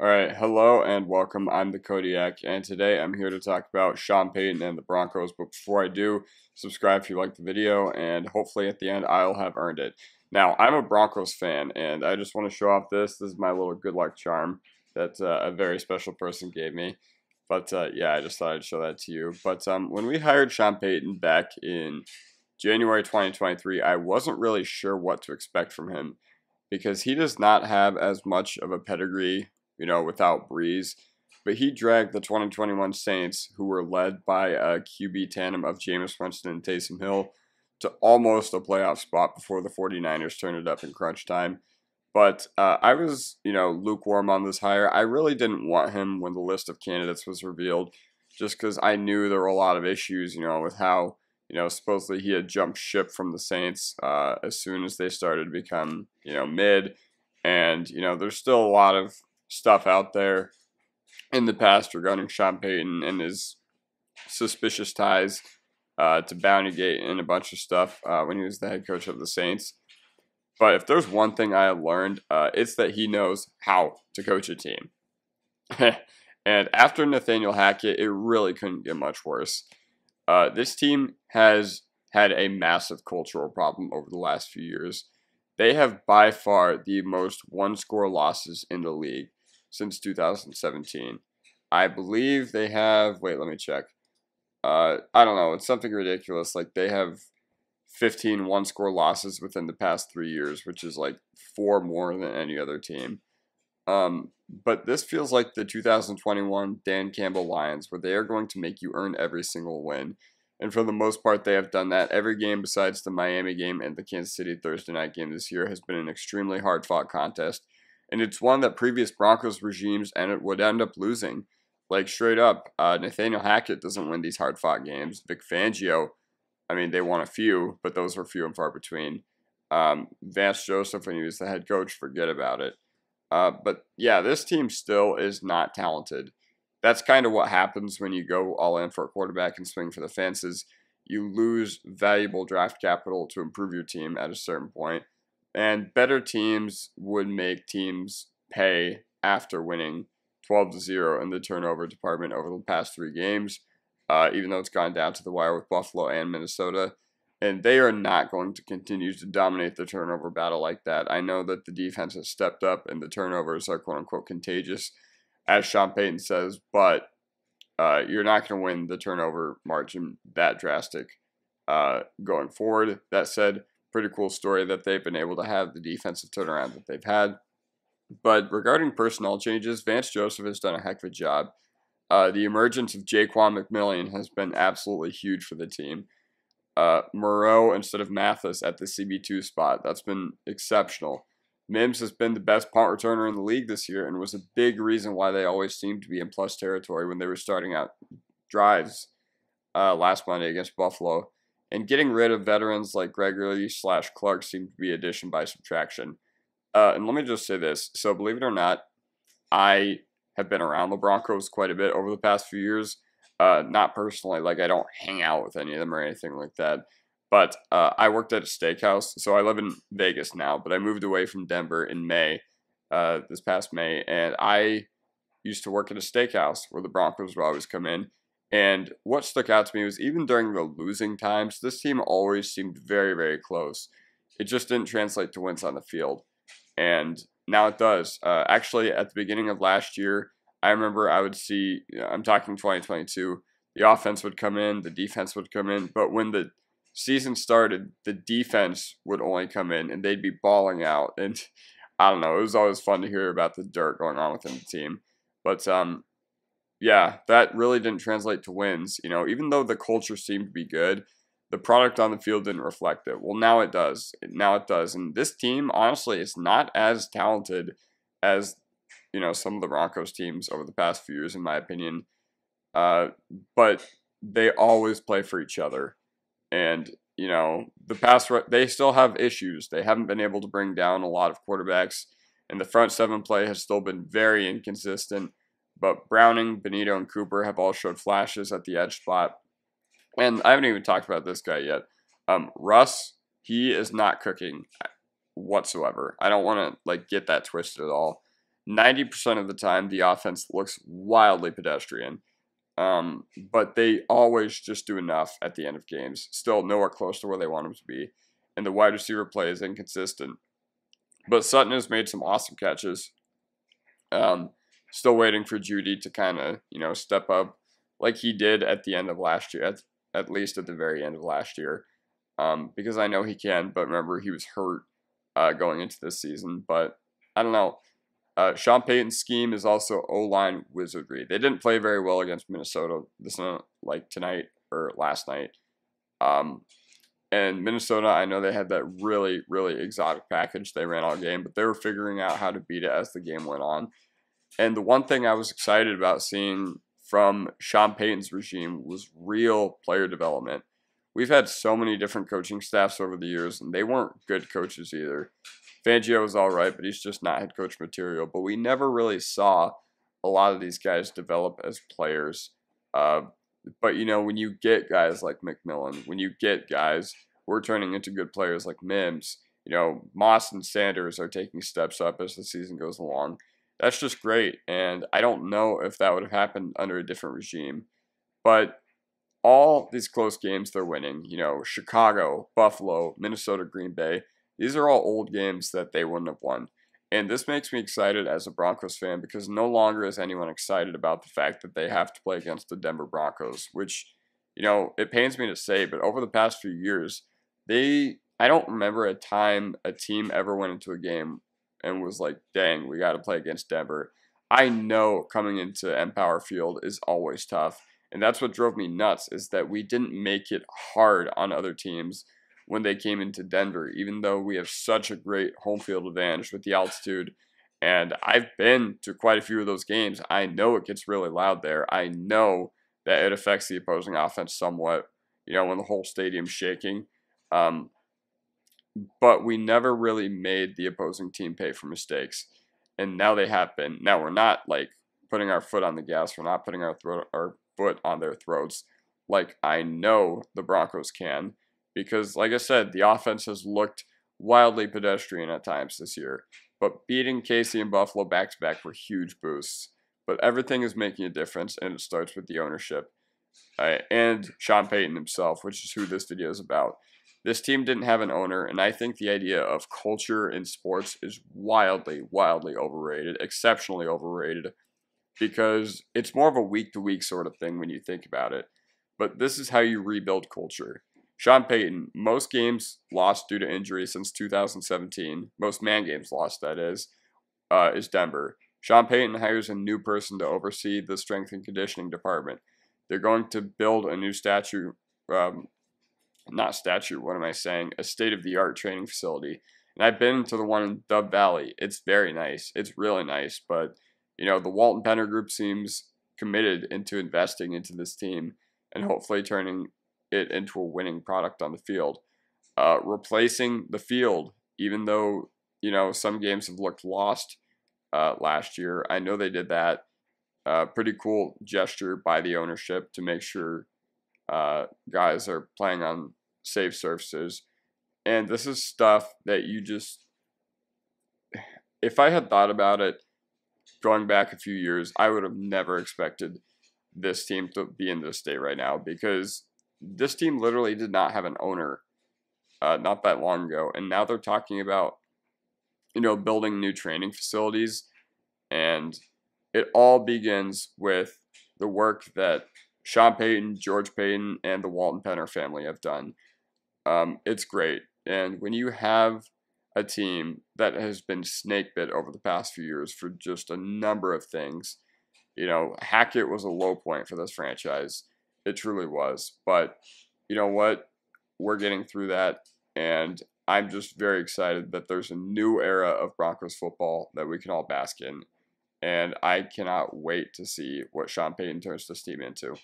All right, hello and welcome. I'm the Kodiak, and today I'm here to talk about Sean Payton and the Broncos. But before I do, subscribe if you like the video, and hopefully at the end I'll have earned it. Now, I'm a Broncos fan, and I just want to show off this. This is my little good luck charm that uh, a very special person gave me. But uh, yeah, I just thought I'd show that to you. But um, when we hired Sean Payton back in January 2023, I wasn't really sure what to expect from him because he does not have as much of a pedigree, you know, without Brees. But he dragged the 2021 Saints, who were led by a QB tandem of Jameis Winston and Taysom Hill, to almost a playoff spot before the 49ers turned it up in crunch time. But uh, I was, you know, lukewarm on this hire. I really didn't want him when the list of candidates was revealed, just because I knew there were a lot of issues, you know, with how you know, supposedly he had jumped ship from the Saints uh, as soon as they started to become, you know, mid. And, you know, there's still a lot of stuff out there in the past regarding Sean Payton and his suspicious ties uh, to Bountygate and a bunch of stuff uh, when he was the head coach of the Saints. But if there's one thing I learned, uh, it's that he knows how to coach a team. and after Nathaniel Hackett, it really couldn't get much worse. Uh, this team has had a massive cultural problem over the last few years. They have by far the most one score losses in the league since 2017. I believe they have, wait, let me check. Uh, I don't know. It's something ridiculous. Like they have 15 one score losses within the past three years, which is like four more than any other team. Um, but this feels like the 2021 Dan Campbell Lions, where they are going to make you earn every single win. And for the most part, they have done that. Every game besides the Miami game and the Kansas City Thursday night game this year has been an extremely hard fought contest. And it's one that previous Broncos regimes and it would end up losing. Like straight up, uh, Nathaniel Hackett doesn't win these hard fought games. Vic Fangio, I mean, they won a few, but those were few and far between. Um, Vance Joseph, when he was the head coach, forget about it. Uh, but yeah, this team still is not talented. That's kind of what happens when you go all in for a quarterback and swing for the fences. You lose valuable draft capital to improve your team at a certain point, and better teams would make teams pay after winning 12 to 0 in the turnover department over the past three games, uh, even though it's gone down to the wire with Buffalo and Minnesota and they are not going to continue to dominate the turnover battle like that. I know that the defense has stepped up and the turnovers are quote unquote contagious, as Sean Payton says, but uh, you're not going to win the turnover margin that drastic uh, going forward. That said, pretty cool story that they've been able to have the defensive turnaround that they've had. But regarding personnel changes, Vance Joseph has done a heck of a job. Uh, the emergence of Ja'Quan McMillian has been absolutely huge for the team uh, Moreau instead of Mathis at the CB2 spot. That's been exceptional. Mims has been the best punt returner in the league this year and was a big reason why they always seemed to be in plus territory when they were starting out drives uh, last Monday against Buffalo. And getting rid of veterans like Gregory slash Clark seemed to be addition by subtraction. Uh, and let me just say this. So, believe it or not, I have been around the Broncos quite a bit over the past few years. Uh, not personally, like I don't hang out with any of them or anything like that. But uh, I worked at a steakhouse, so I live in Vegas now. But I moved away from Denver in May, uh, this past May, and I used to work at a steakhouse where the Broncos would always come in. And what stuck out to me was even during the losing times, this team always seemed very, very close. It just didn't translate to wins on the field, and now it does. Uh, actually, at the beginning of last year, I remember I would see, I'm talking 2022, the offense would come in, the defense would come in, but when the season started, the defense would only come in and they'd be balling out. And I don't know, it was always fun to hear about the dirt going on within the team. But um, yeah, that really didn't translate to wins. You know, even though the culture seemed to be good, the product on the field didn't reflect it. Well, now it does. Now it does. And this team, honestly, is not as talented as you know some of the Broncos teams over the past few years, in my opinion. Uh, but they always play for each other, and you know the pass they still have issues. They haven't been able to bring down a lot of quarterbacks, and the front seven play has still been very inconsistent. But Browning, Bonitto, and Cooper have all showed flashes at the edge spot. And I haven't even talked about this guy yet. Um, Russ, he is not cooking whatsoever. I don't want to like get that twisted at all. 90% of the time, the offense looks wildly pedestrian. Um, but they always just do enough at the end of games. Still nowhere close to where they want them to be. And the wide receiver play is inconsistent. But Sutton has made some awesome catches. Um, still waiting for Jeudy to kind of, you know, step up like he did at the end of last year, at, at least at the very end of last year. Um, because I know he can, but remember, he was hurt uh, going into this season. But I don't know. Uh, Sean Payton's scheme is also O line wizardry. They didn't play very well against Minnesota this like tonight or last night. Um, and Minnesota, I know they had that really, really exotic package they ran all game, but they were figuring out how to beat it as the game went on. And the one thing I was excited about seeing from Sean Payton's regime was real player development. We've had so many different coaching staffs over the years, and they weren't good coaches either. Fangio was all right, but he's just not head coach material. But we never really saw a lot of these guys develop as players. Uh, but you know, when you get guys like McMillian, when you get guys who are turning into good players like Mims, you know, Moss and Sanders are taking steps up as the season goes along. That's just great. And I don't know if that would have happened under a different regime. But all these close games they're winning, you know, Chicago, Buffalo, Minnesota, Green Bay, these are all old games that they wouldn't have won. And this makes me excited as a Broncos fan because no longer is anyone excited about the fact that they have to play against the Denver Broncos, which, you know, it pains me to say, but over the past few years, they, I don't remember a time a team ever went into a game and was like, dang, we got to play against Denver. I know coming into Empower Field is always tough. And that's what drove me nuts is that we didn't make it hard on other teams when they came into Denver, even though we have such a great home field advantage with the altitude. And I've been to quite a few of those games. I know it gets really loud there. I know that it affects the opposing offense somewhat, you know, when the whole stadium's shaking. Um, but we never really made the opposing team pay for mistakes. And now they have been. Now we're not like putting our foot on the gas. We're not putting our throat, our foot on their throats like I know the Broncos can because, like I said, the offense has looked wildly pedestrian at times this year. But beating Casey and Buffalo back to back were huge boosts. But everything is making a difference, and it starts with the ownership uh, and Sean Payton himself, which is who this video is about. This team didn't have an owner, and I think the idea of culture in sports is wildly, wildly overrated, exceptionally overrated, because it's more of a week to week sort of thing when you think about it. But this is how you rebuild culture. Sean Payton, most games lost due to injury since 2017, most man games lost, that is, uh, is Denver. Sean Payton hires a new person to oversee the strength and conditioning department. They're going to build a new statue, um, not statue, what am I saying? A state of the art training facility. And I've been to the one in Dove Valley. It's very nice. It's really nice. But, you know, the Walton Penner Group seems committed into investing into this team and hopefully turning it into a winning product on the field. Uh, replacing the field, even though you know some games have looked lost uh, last year, I know they did that. Uh, pretty cool gesture by the ownership to make sure uh, guys are playing on safe surfaces. And this is stuff that you just, if I had thought about it going back a few years, I would have never expected this team to be in this state right now because this team literally did not have an owner uh, not that long ago, and now they're talking about you know building new training facilities, and it all begins with the work that Sean Payton, George Paton, and the Walton Penner family have done. Um, it's great, and when you have a team that has been snake bit over the past few years for just a number of things. You know, Hackett was a low point for this franchise. It truly was. But you know what? We're getting through that. And I'm just very excited that there's a new era of Broncos football that we can all bask in. And I cannot wait to see what Sean Payton turns this team into.